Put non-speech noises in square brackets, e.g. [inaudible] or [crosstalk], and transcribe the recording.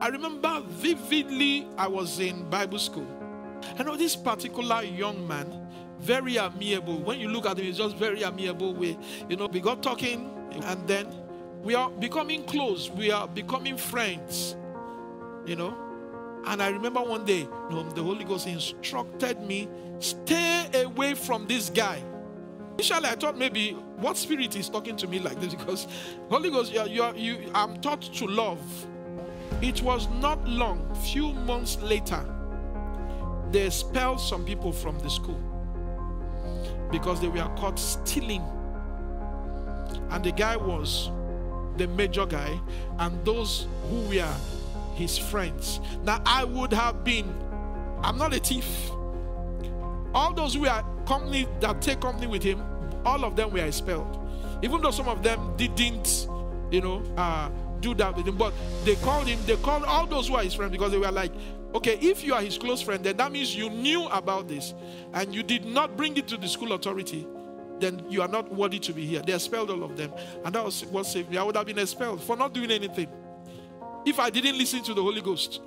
I remember vividly, I was in Bible school. I know this particular young man, very amiable. When you look at him, he's just very amiable. We, you know, we got talking, and then we are becoming close. We are becoming friends, you know. And I remember one day, you know, the Holy Ghost instructed me, stay away from this guy. Initially, I thought maybe what spirit is talking to me like this [laughs] because Holy Ghost, you, are, you, are, you I'm taught to love. It was not long, few months later, they expelled some people from the school because they were caught stealing. And the guy was the major guy, and those who were his friends. Now, I would have been, I'm not a thief. All those who are company that take company with him, all of them were expelled. Even though some of them didn't, you know, uh, do that with him, but they called him, they called all those who are his friends because they were like, okay, if you are his close friend, then that means you knew about this and you did not bring it to the school authority then you are not worthy to be here. They expelled all of them. And that was what saved me. I would have been expelled for not doing anything. If I didn't listen to the Holy Ghost,